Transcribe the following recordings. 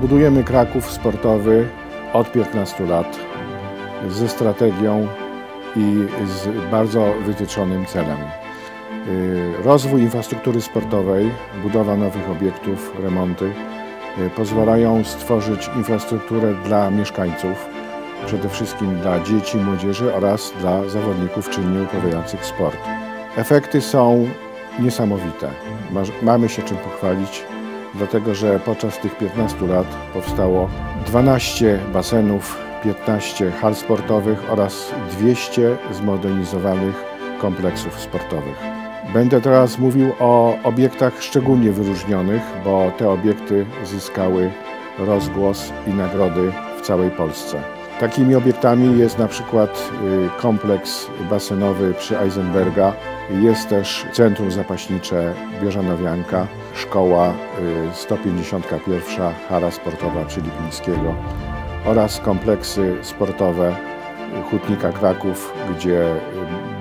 Budujemy Kraków sportowy od 15 lat ze strategią i z bardzo wytyczonym celem. Y, Rozwój infrastruktury sportowej, budowa nowych obiektów, remonty y, pozwalają stworzyć infrastrukturę dla mieszkańców, przede wszystkim dla dzieci, młodzieży oraz dla zawodników czynnie uprawiających sport. Efekty są niesamowite. Mamy się czym pochwalić, dlatego że podczas tych 15 lat powstało 12 basenów, 15 hal sportowych oraz 200 zmodernizowanych kompleksów sportowych. Będę teraz mówił o obiektach szczególnie wyróżnionych, bo te obiekty zyskały rozgłos i nagrody w całej Polsce. Takimi obiektami jest na przykład y, kompleks basenowy przy Eisenberga, jest też centrum zapaśnicze Bieżanowianka, szkoła y, 151 hala sportowa przy Lipińskiego oraz kompleksy sportowe Hutnika Kraków, gdzie y,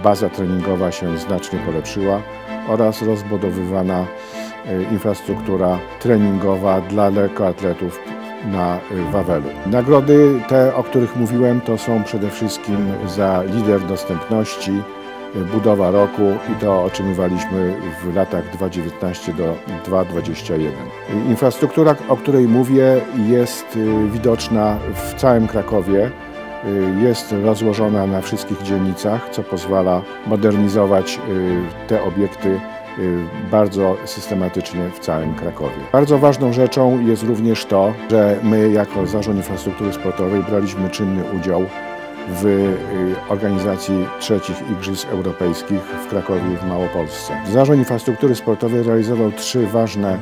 baza treningowa się znacznie polepszyła oraz rozbudowywana y, infrastruktura treningowa dla lekkoatletów na y, Wawelu. Nagrody te, o których mówiłem, to są przede wszystkim za lider dostępności, y, budowa roku i to otrzymywaliśmy w latach 2019 do 2021. Y, Infrastruktura, o której mówię, jest y, widoczna w całym Krakowie. Jest rozłożona na wszystkich dzielnicach, co pozwala modernizować te obiekty bardzo systematycznie w całym Krakowie. Bardzo ważną rzeczą jest również to, że my jako Zarząd Infrastruktury Sportowej braliśmy czynny udział w y, organizacji trzecich Igrzysk Europejskich w Krakowie i w Małopolsce. Zarząd Infrastruktury Sportowej realizował trzy ważne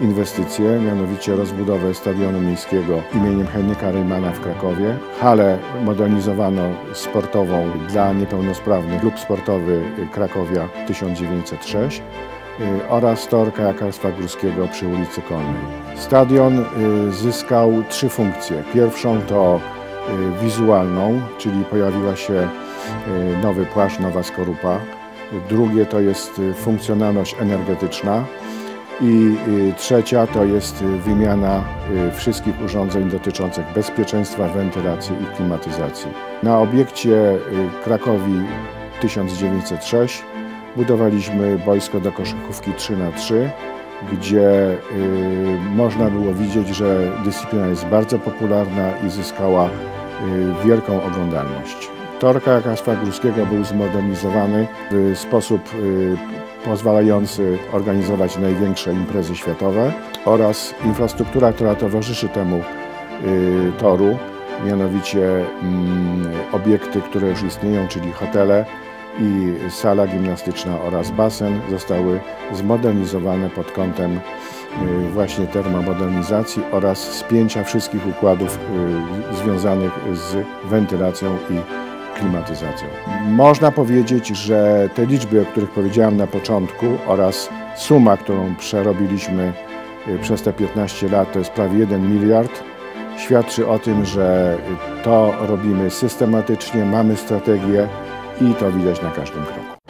inwestycje, mianowicie rozbudowę stadionu miejskiego imieniem Henryka Reymana w Krakowie, halę modernizowaną sportową dla niepełnosprawnych, klub sportowy Krakowia 1906 y, oraz tor kajakarstwa górskiego przy ulicy Kolnej. Stadion y, zyskał trzy funkcje. Pierwszą to y, wizualną, czyli pojawiła się nowy płaszcz, nowa skorupa. Drugie to jest funkcjonalność energetyczna. I y, trzecia to jest y, wymiana y, wszystkich urządzeń dotyczących bezpieczeństwa, wentylacji i klimatyzacji. Na obiekcie Krakowi 1906 budowaliśmy boisko do koszykówki 3 na 3 gdzie można było widzieć, że dyscyplina jest bardzo popularna i zyskała wielką oglądalność. Tor kajakarstwa górskiego był zmodernizowany w sposób y, pozwalający organizować największe imprezy światowe oraz infrastruktura, która towarzyszy temu y, toru, mianowicie mm, obiekty, które już istnieją, czyli hotele i sala gimnastyczna oraz basen zostały zmodernizowane pod kątem y, właśnie termomodernizacji oraz spięcia wszystkich układów związanych z wentylacją i klimatyzacją. Można powiedzieć, że te liczby, o których powiedziałem na początku oraz suma, którą przerobiliśmy y, przez te 15 lat, to jest prawie 1 miliard, świadczy o tym, że to robimy systematycznie, mamy strategię i to widać na każdym kroku.